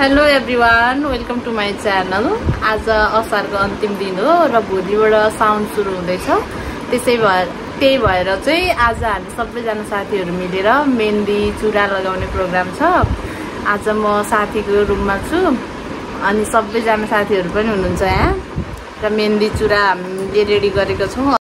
Hello everyone welcome to my channel आज असारको अन्तिम दिन हो र भोलिबाट साउन्ड सुरु हुँदैछ। त्यसै भएर त्यही भएर चाहिँ आज हामी सबैजना साथीहरू मिलेर मेहन्दी चुरा लगाउने प्रोग्राम छ। आज म साथीको रुममा छु अनि सबैजना साथीहरू पनि हुनुहुन्छ यहाँ। र मेहन्दी चुरा हामीले रेडी गरेको छौँ।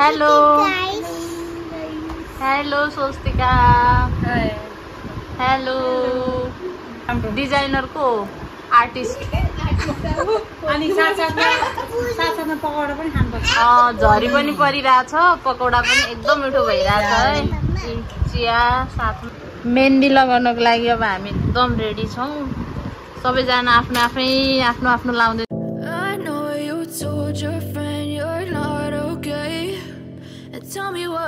हेलो हेलो स्वस्तिका हेलो डिजाइनरको आर्टिस्ट अनि साथसाथमा पकौडा पनि खानुपर्छ झरी पनि परिरहेछ पकौडा पनि एकदम मिठो भइरहेछ है। चिया साथमा। मेहन्दी लगाउनको लागि अब हामी एकदम रेडी छौँ। सबैजना आफ्नो आफै आफ्नो आफ्नो लाउँदै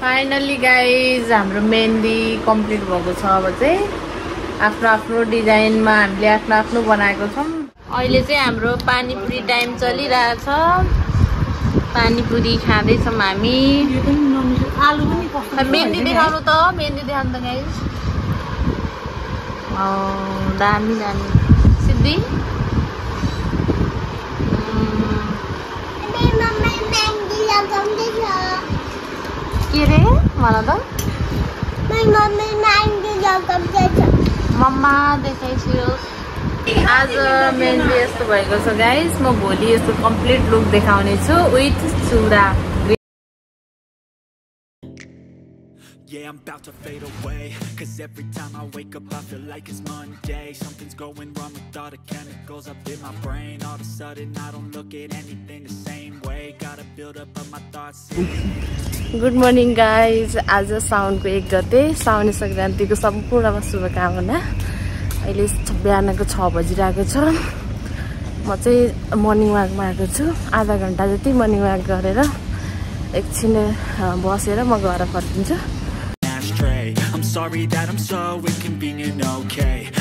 Finally guys हाम्रो मेहन्दी कम्प्लिट भएको छ अब चाहिँ। आफ्नो आफ्नो डिजाइनमा हामीले आफ्नो आफ्नो बनाएको छौँ। अहिले चाहिँ हाम्रो पानीपुरी टाइम चलिरहेछ पानीपुरी खाँदैछौँ हामी। मेहन्दी देखाउनु त मेहन्दी देखाउनु त गाइज दामी दामी। सिद्धि? के रे मलाई त मम्मा देखाइसियोस् आज मेहन्दी यस्तो भएको छ गाइस म भोलि यस्तो कम्प्लिट लुक देखाउने छु विथ चुरा Yeah, I'm about to fade away Cause every time I wake up I feel like it's Monday Something's going wrong with all the chemicals up in my brain All of a sudden I don't look at anything the same Good morning guys आज साउनको एक गते साउने सङ्क्रान्तिको सम्पूर्णमा शुभकामना। अहिले बिहानको छ बजिरहेको छ। म चाहिँ मर्निङ वाकमा आएको छु। आधा घन्टा जति मर्निङ वाक गरेर एकछिन बसेर म घर फर्किन्छु।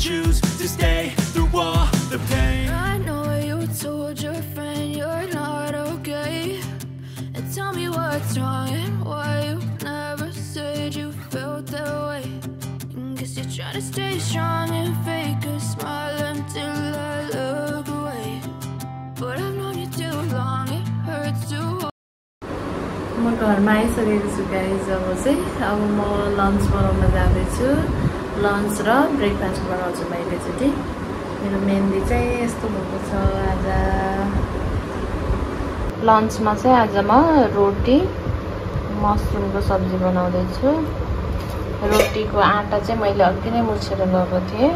choose to stay through all the pain I know you told your friend you're not okay. And tell me what's wrong and why you never said you felt that way. And guess you're trying to stay strong and fake a smile until I look away. But I've known you too long, it hurts to म घरमा आइसकेको छु guys अब चाहिँ अब म lunch बनाउन जाँदैछु लन्च र ब्रेकफास्ट बनाउँछु म एकैचोटि मेरो मेहन्दी चाहिँ यस्तो भएको छ आज। लन्चमा चाहिँ आज म रोटी मसरुमको सब्जी बनाउँदैछु। रोटीको आँटा चाहिँ मैले अघि नै मुछेर गएको थिएँ।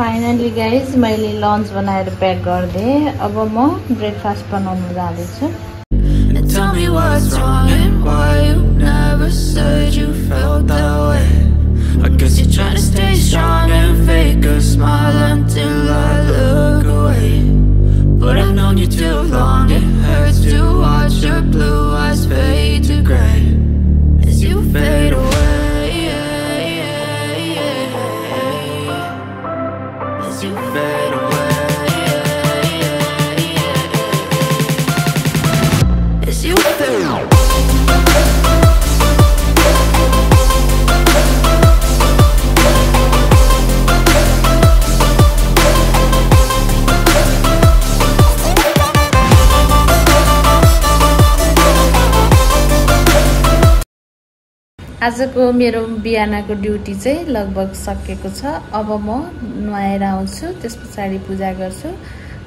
फाइनली गाइज मैले लन्च बनाएर प्याक गरिदिएँ। अब म ब्रेकफास्ट बनाउनु जाँदैछु। आजको मेरो बिहानको ड्युटी चाहिँ लगभग सकिएको छ। अब म नुहाएर आउँछु त्यस पछाडि पूजा गर्छु।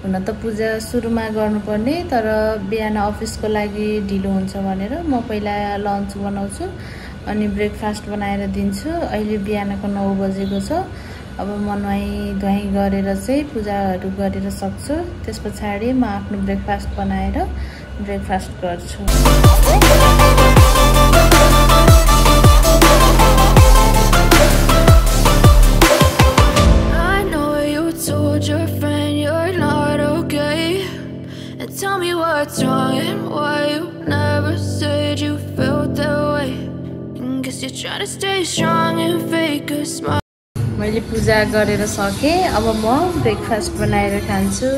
हुन त पूजा सुरुमा गर्नुपर्ने तर बिहान अफिसको लागि ढिलो हुन्छ भनेर म पहिला लन्च बनाउँछु अनि ब्रेकफास्ट बनाएर दिन्छु। अहिले बिहानको नौ बजेको छ। अब म नुहाइ धुवाइ गरेर चाहिँ पूजाहरू गरेर सक्छु। त्यस पछाडि म आफ्नो ब्रेकफास्ट बनाएर ब्रेकफास्ट गर्छु। Tell me what's wrong why you never said you felt that way. You're trying to stay strong and fake a smile. मैले पूजा गरेर सकेँ। अब म ब्रेकफास्ट बनाएर खान्छु।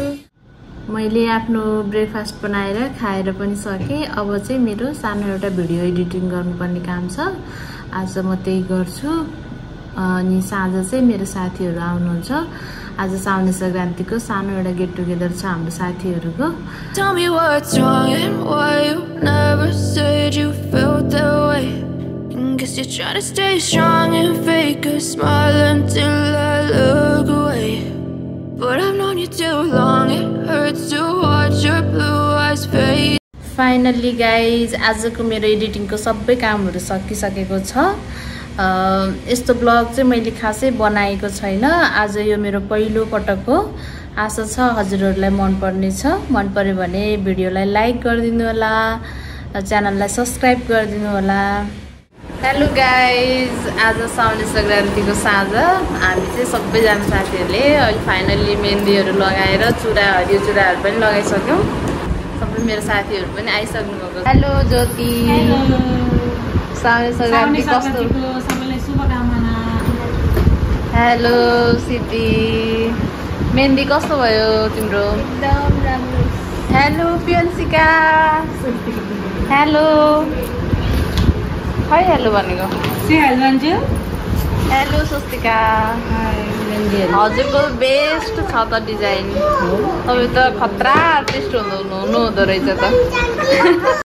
मैले आफ्नो ब्रेकफास्ट बनाएर खाएर पनि सकेँ। अब चाहिँ मेरो सानो एउटा भिडियो एडिटिङ गर्नुपर्ने काम छ। आज म त्यही गर्छु। अनि साँझ चाहिँ मेरो साथीहरू आउनुहुन्छ। आज साउने सङ्क्रान्तिको सानो एउटा गेट टुगेदर छ हाम्रो साथीहरूको guess you're trying to stay strong and fake a smile until I look away. But I've known you too long, it hurts to watch your blue eyes fade. Finally guys आजको मेरो एडिटिङको सबै कामहरू सकिसकेको छ यस्तो ब्लग चाहिँ मैले खासै बनाएको छैन। आज यो मेरो पहिलो पटक हो। आशा छ हजुरहरूलाई मनपर्ने छ। मन पर्यो भने भिडियोलाई लाइक गरिदिनु होला च्यानललाई सब्सक्राइब गरिदिनु होला। हेलो गाइज आज साउने सङ्क्रान्तिको साँझ। हामी चाहिँ सबैजना साथीहरूले अहिले फाइनल्ली मेहन्दीहरू लगाएर चुरा हरियो चुराहरू पनि लगाइसक्यौँ। सबै मेरो साथीहरू पनि आइसक्नु भएको हेलो ज्योति। साउने सङ्क्रान्ति कस्तो हेलो सिटी मेहन्दी कस्तो भयो तिम्रो हेलो पियन्सिका हेलो खै हेलो भनेको हेलो स्वस्तिका हजुरको बेस्ट छ त डिजाइन तपाईँ त खतरा आर्टिस्ट हुनु हुनुहुँदो रहेछ त